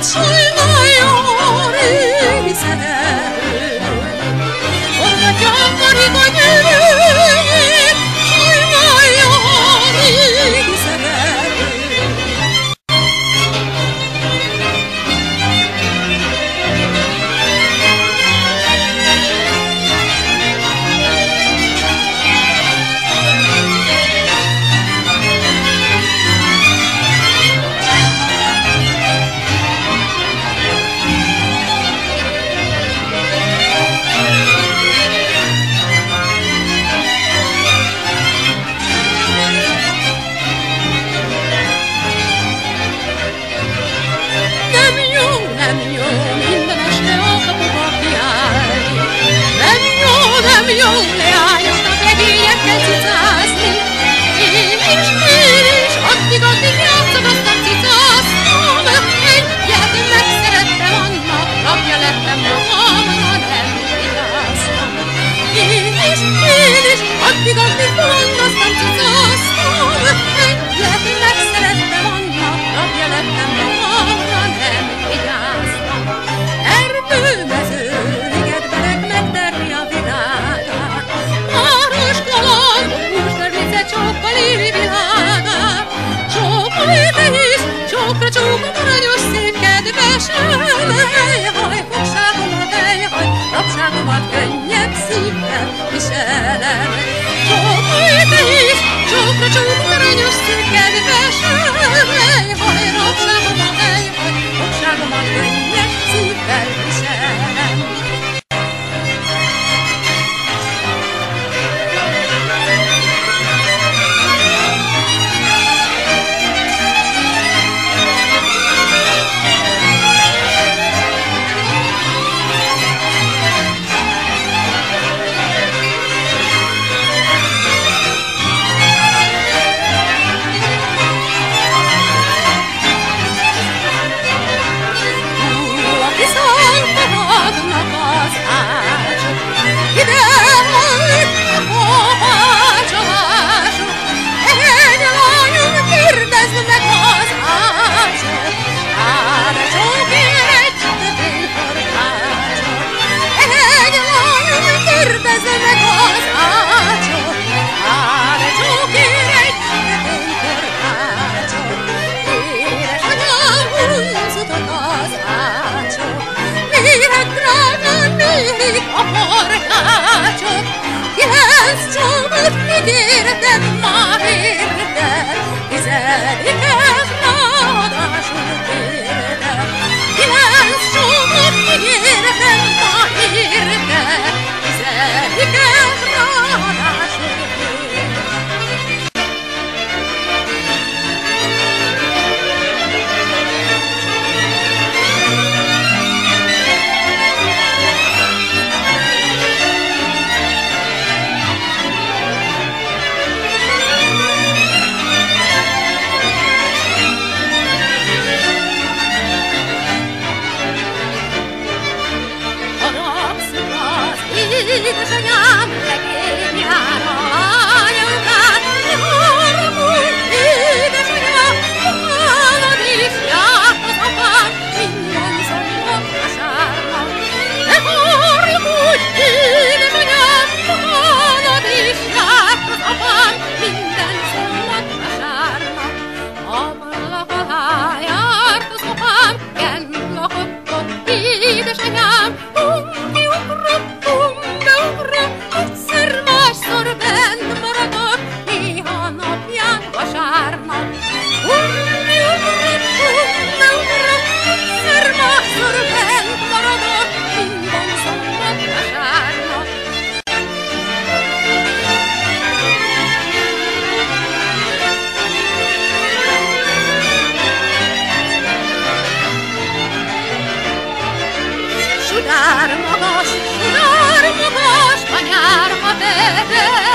춤추나요 어리새 온갖 영원이고 유유 vigadni bolondoztam, csicóztam. Engem megszerettem anyja, rabja lettem, magamra nem vigyáztam. Erdőmező, ligetberek megterni a virágát. Páros galamb, húsnör vicce csókkal éri világát. Csókkal éte hisz, csókra csók, aranyos szép kedvesem. that çok Genç olup gidir de Adere